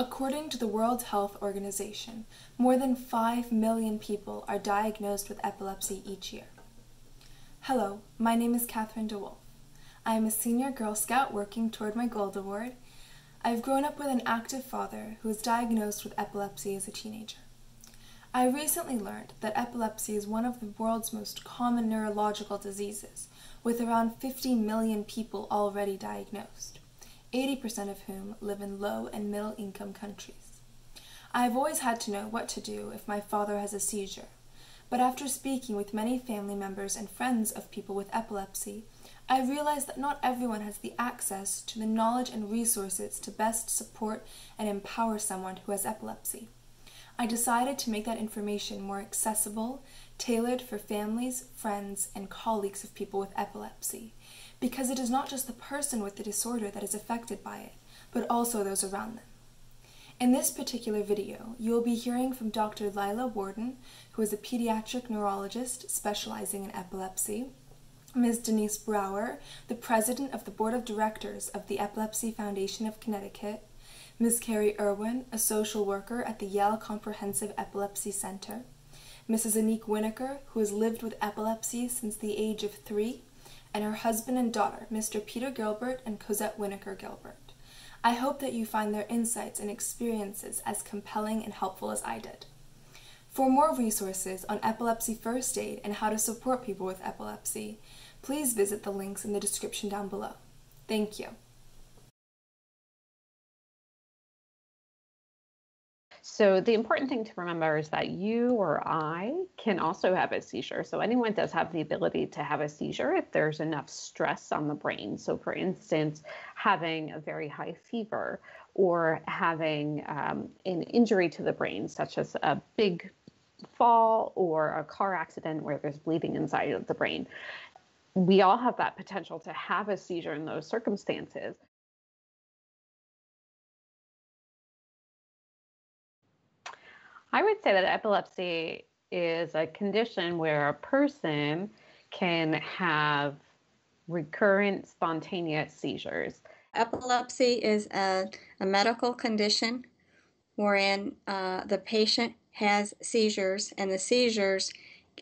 According to the World Health Organization, more than 5 million people are diagnosed with epilepsy each year. Hello, my name is Catherine DeWolf. I am a senior Girl Scout working toward my Gold Award. I have grown up with an active father who was diagnosed with epilepsy as a teenager. I recently learned that epilepsy is one of the world's most common neurological diseases, with around 50 million people already diagnosed. 80% of whom live in low and middle income countries. I have always had to know what to do if my father has a seizure, but after speaking with many family members and friends of people with epilepsy, I realized that not everyone has the access to the knowledge and resources to best support and empower someone who has epilepsy. I decided to make that information more accessible, tailored for families, friends, and colleagues of people with epilepsy, because it is not just the person with the disorder that is affected by it, but also those around them. In this particular video, you will be hearing from Dr. Lila Worden, who is a pediatric neurologist specializing in epilepsy, Ms. Denise Brower, the president of the board of directors of the Epilepsy Foundation of Connecticut, Ms. Carrie Irwin, a social worker at the Yale Comprehensive Epilepsy Center, Mrs. Anique Winokur, who has lived with epilepsy since the age of three, and her husband and daughter, Mr. Peter Gilbert and Cosette Winokur Gilbert. I hope that you find their insights and experiences as compelling and helpful as I did. For more resources on epilepsy first aid and how to support people with epilepsy, please visit the links in the description down below. Thank you. So the important thing to remember is that you or I can also have a seizure. So anyone does have the ability to have a seizure if there's enough stress on the brain. So for instance, having a very high fever or having um, an injury to the brain, such as a big fall or a car accident where there's bleeding inside of the brain. We all have that potential to have a seizure in those circumstances. I would say that epilepsy is a condition where a person can have recurrent spontaneous seizures. Epilepsy is a, a medical condition wherein uh, the patient has seizures, and the seizures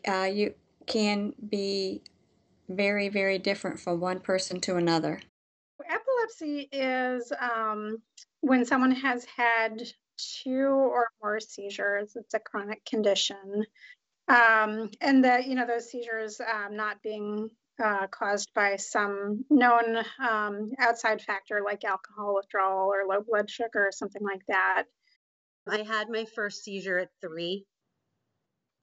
uh, you can be very, very different from one person to another. Epilepsy is um, when someone has had two or more seizures. It's a chronic condition. Um, and that, you know, those seizures um, not being uh, caused by some known um, outside factor like alcohol withdrawal or low blood sugar or something like that. I had my first seizure at three.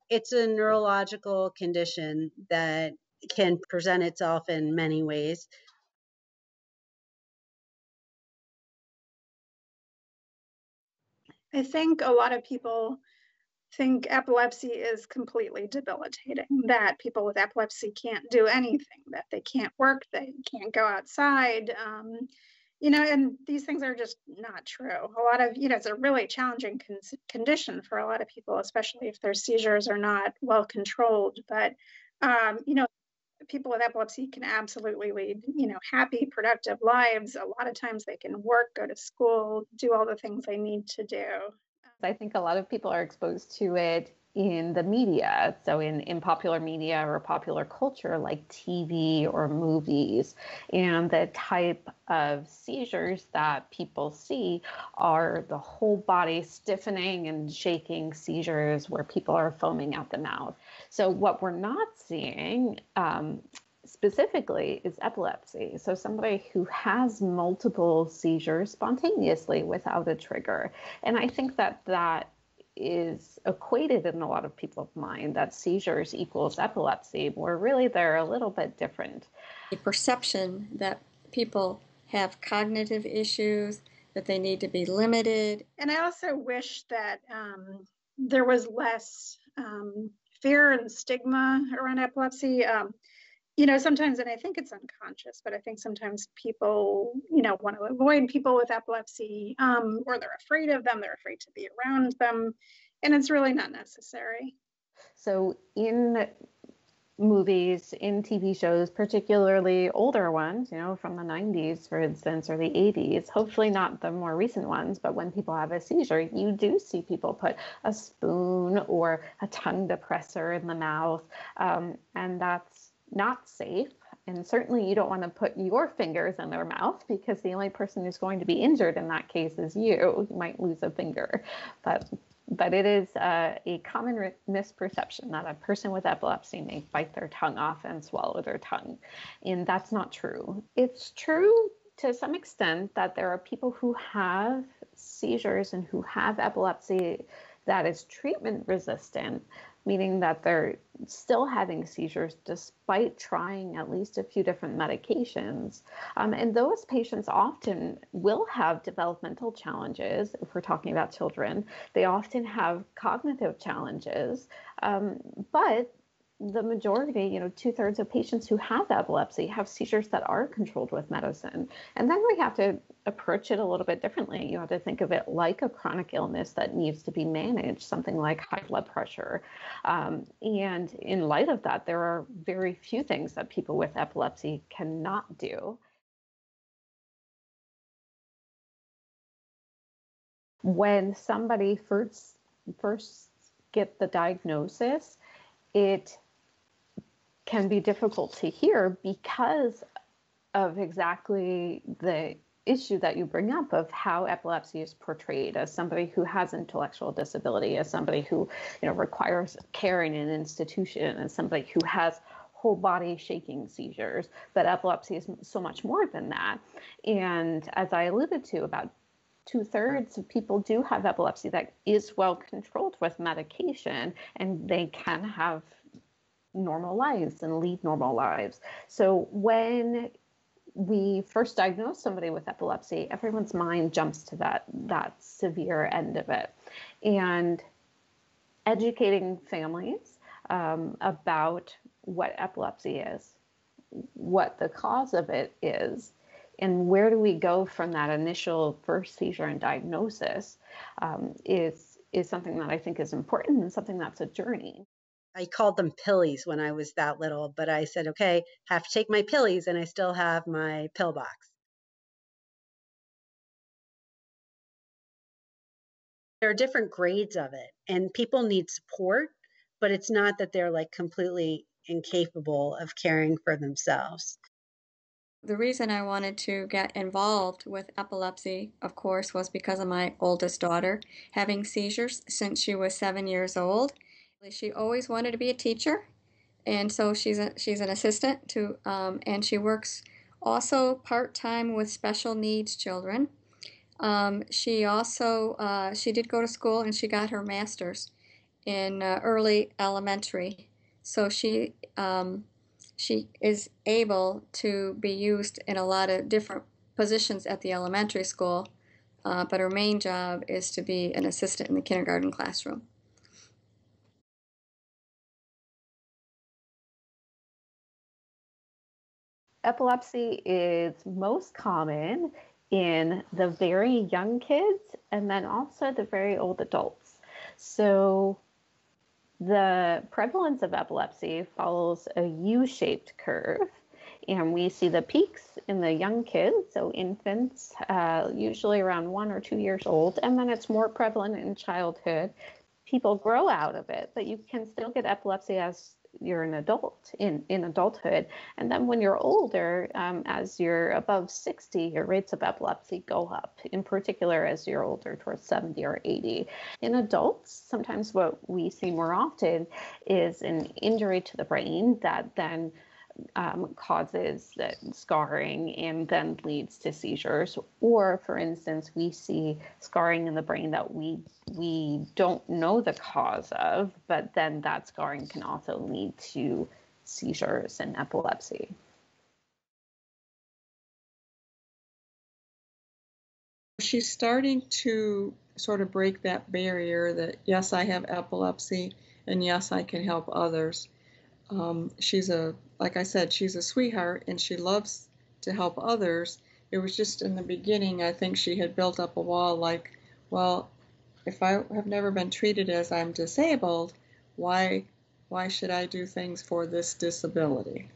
It's a neurological condition that can present itself in many ways. I think a lot of people think epilepsy is completely debilitating, that people with epilepsy can't do anything, that they can't work, they can't go outside. Um, you know, and these things are just not true. A lot of, you know, it's a really challenging con- condition for a lot of people, especially if their seizures are not well controlled. But, um, you know, people with epilepsy can absolutely lead, you know, happy, productive lives. A lot of times they can work, go to school, do all the things they need to do. I think a lot of people are exposed to it in the media, so in, in popular media or popular culture like TV or movies. And the type of seizures that people see are the whole body stiffening and shaking seizures where people are foaming at the mouth. So, what we're not seeing um, specifically is epilepsy. So, somebody who has multiple seizures spontaneously without a trigger. And I think that that is equated in a lot of people's mind that seizures equals epilepsy, where really they're a little bit different. The perception that people have cognitive issues, that they need to be limited. And I also wish that um, there was less um, fear and stigma around epilepsy. Um, you know, sometimes, and I think it's unconscious, but I think sometimes people, you know, want to avoid people with epilepsy um, or they're afraid of them, they're afraid to be around them, and it's really not necessary. So, in movies, in TV shows, particularly older ones, you know, from the 90s, for instance, or the 80s, hopefully not the more recent ones, but when people have a seizure, you do see people put a spoon or a tongue depressor in the mouth, um, and that's not safe. And certainly, you don't want to put your fingers in their mouth because the only person who's going to be injured in that case is you. You might lose a finger. But but it is uh, a common re- misperception that a person with epilepsy may bite their tongue off and swallow their tongue. And that's not true. It's true to some extent that there are people who have seizures and who have epilepsy that is treatment resistant, meaning that they're still having seizures despite trying at least a few different medications. Um, and those patients often will have developmental challenges. If we're talking about children, they often have cognitive challenges, um, but the majority, you know, two thirds of patients who have epilepsy have seizures that are controlled with medicine. And then we have to approach it a little bit differently. You have to think of it like a chronic illness that needs to be managed, something like high blood pressure. Um, and in light of that, there are very few things that people with epilepsy cannot do. When somebody first first get the diagnosis, it can be difficult to hear because of exactly the issue that you bring up of how epilepsy is portrayed as somebody who has intellectual disability, as somebody who you know requires care in an institution, as somebody who has whole body shaking seizures. But epilepsy is so much more than that. And as I alluded to, about two thirds of people do have epilepsy that is well controlled with medication, and they can have normal lives and lead normal lives. So when we first diagnose somebody with epilepsy, everyone's mind jumps to that that severe end of it, and educating families um, about what epilepsy is, what the cause of it is, and where do we go from that initial first seizure and diagnosis um, is is something that I think is important and something that's a journey. I called them pillies when I was that little, but I said, okay, have to take my pillies, and I still have my pill box. There are different grades of it, and people need support, but it's not that they're like completely incapable of caring for themselves. The reason I wanted to get involved with epilepsy, of course, was because of my oldest daughter having seizures since she was seven years old. She always wanted to be a teacher, and so she's a, she's an assistant to, um, and she works also part time with special needs children. Um, she also uh, she did go to school and she got her master's in uh, early elementary, so she um, she is able to be used in a lot of different positions at the elementary school, uh, but her main job is to be an assistant in the kindergarten classroom. Epilepsy is most common in the very young kids and then also the very old adults. So the prevalence of epilepsy follows a U shaped curve. And we see the peaks in the young kids, so infants, uh, usually around one or two years old, and then it's more prevalent in childhood. People grow out of it, but you can still get epilepsy as you're an adult in, in adulthood. And then when you're older, um, as you're above 60, your rates of epilepsy go up, in particular as you're older, towards 70 or 80. In adults, sometimes what we see more often is an injury to the brain that then um, causes that scarring and then leads to seizures. Or, for instance, we see scarring in the brain that we we don't know the cause of, but then that scarring can also lead to seizures and epilepsy. She's starting to sort of break that barrier that yes, I have epilepsy, and yes, I can help others. Um, she's a like I said, she's a sweetheart and she loves to help others. It was just in the beginning, I think she had built up a wall like, well, if I have never been treated as I'm disabled, why Why should I do things for this disability?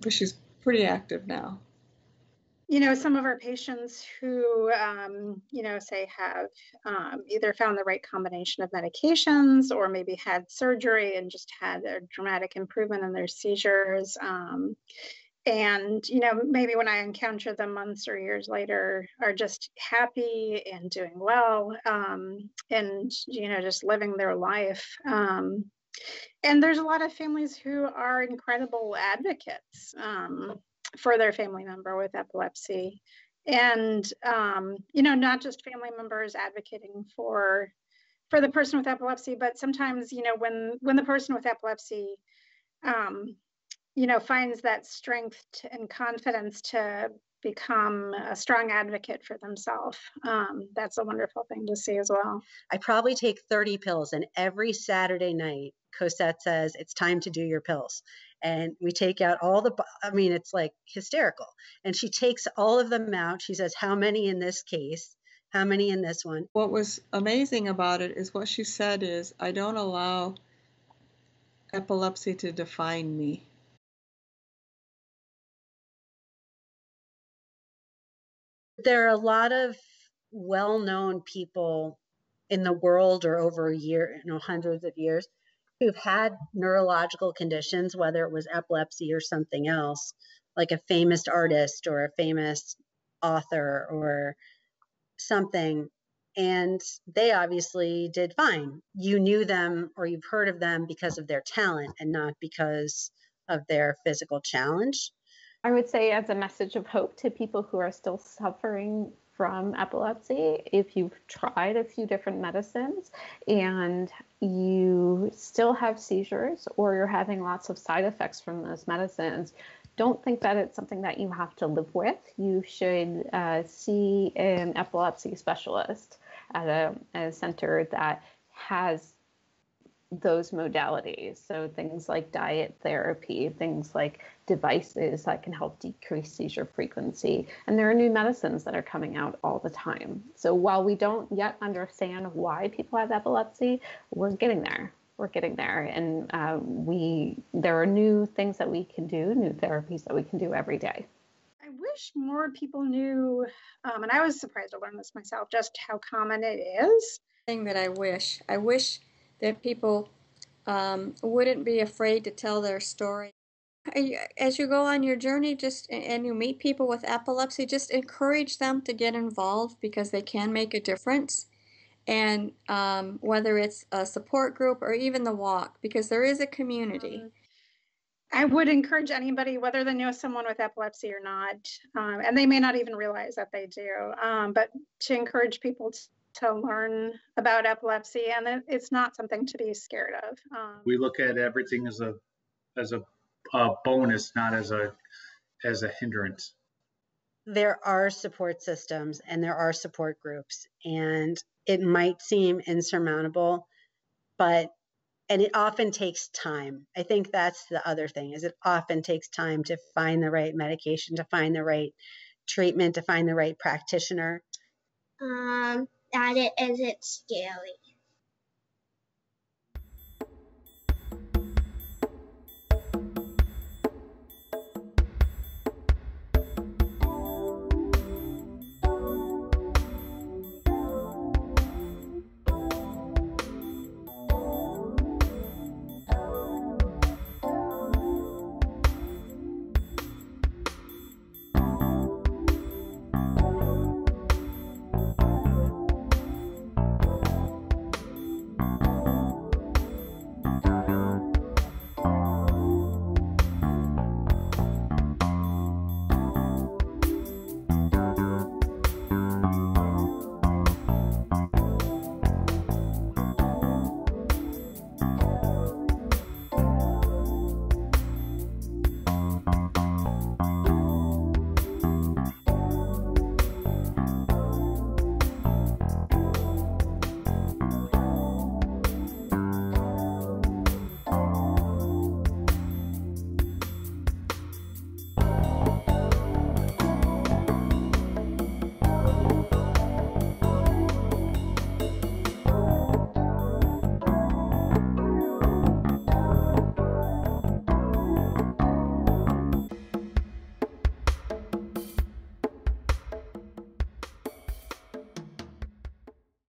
But she's pretty active now. You know, some of our patients who, um, you know, say have um, either found the right combination of medications or maybe had surgery and just had a dramatic improvement in their seizures. Um, and you know maybe when i encounter them months or years later are just happy and doing well um, and you know just living their life um, and there's a lot of families who are incredible advocates um, for their family member with epilepsy and um, you know not just family members advocating for for the person with epilepsy but sometimes you know when when the person with epilepsy um, you know, finds that strength and confidence to become a strong advocate for themselves. Um, that's a wonderful thing to see as well. I probably take 30 pills, and every Saturday night, Cosette says, It's time to do your pills. And we take out all the, I mean, it's like hysterical. And she takes all of them out. She says, How many in this case? How many in this one? What was amazing about it is what she said is, I don't allow epilepsy to define me. there are a lot of well-known people in the world or over a year, you know, hundreds of years, who've had neurological conditions, whether it was epilepsy or something else, like a famous artist or a famous author or something. And they obviously did fine. You knew them or you've heard of them because of their talent and not because of their physical challenge. I would say, as a message of hope to people who are still suffering from epilepsy, if you've tried a few different medicines and you still have seizures or you're having lots of side effects from those medicines, don't think that it's something that you have to live with. You should uh, see an epilepsy specialist at a, at a center that has those modalities. So things like diet therapy, things like devices that can help decrease seizure frequency. And there are new medicines that are coming out all the time. So while we don't yet understand why people have epilepsy, we're getting there. We're getting there, and uh, we there are new things that we can do, new therapies that we can do every day. I wish more people knew, um, and I was surprised to learn this myself, just how common it is. Thing that I wish, I wish that people um, wouldn't be afraid to tell their story. As you go on your journey, just and you meet people with epilepsy, just encourage them to get involved because they can make a difference. And um, whether it's a support group or even the walk, because there is a community. I would encourage anybody, whether they know someone with epilepsy or not, um, and they may not even realize that they do, um, but to encourage people to to learn about epilepsy, and it's not something to be scared of. Um, we look at everything as a as a, a bonus, not as a as a hindrance. There are support systems and there are support groups, and it might seem insurmountable, but and it often takes time. I think that's the other thing is it often takes time to find the right medication, to find the right treatment, to find the right practitioner. Um, that it isn't scary.